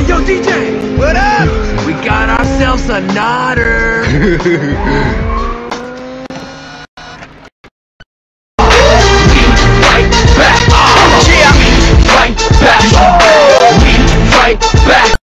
Hey, yo, DJ! What up? We got ourselves a nodder. right back.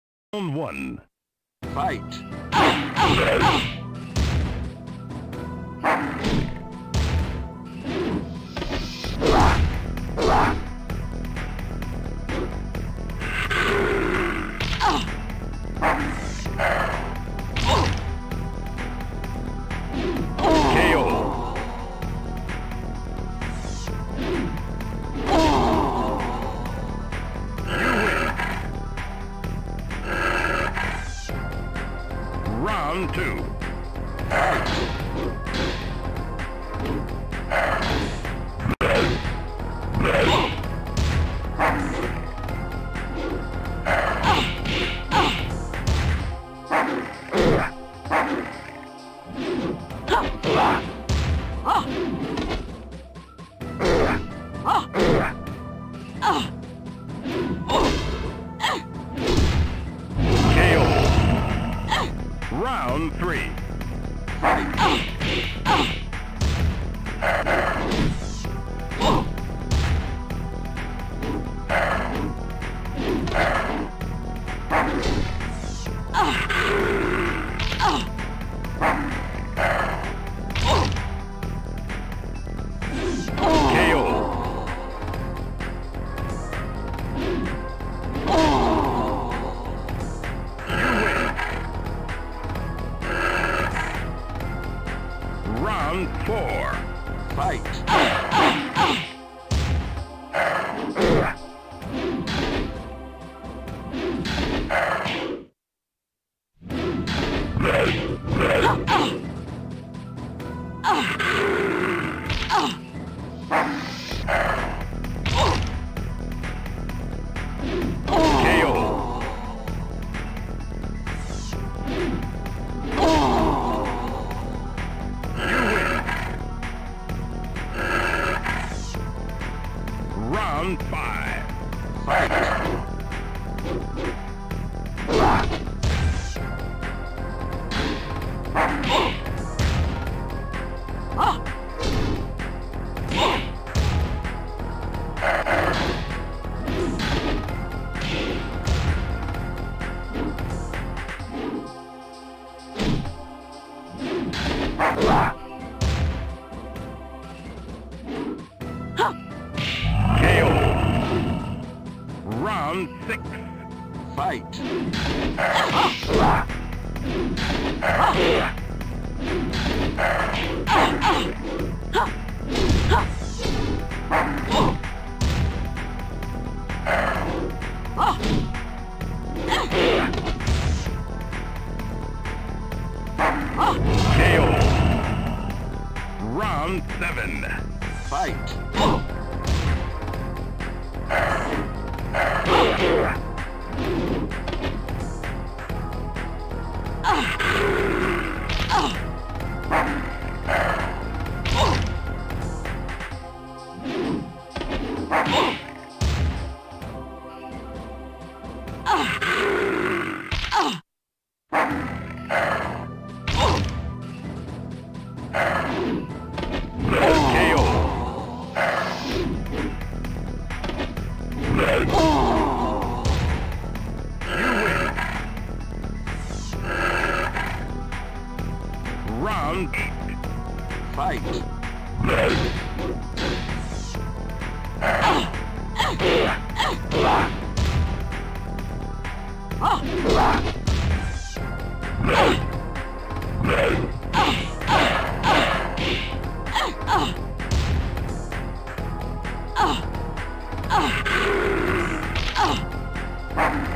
Round two. Round three. Round four. Fight. Fight. KO. Round seven. Fight. Ah!